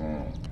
Mm.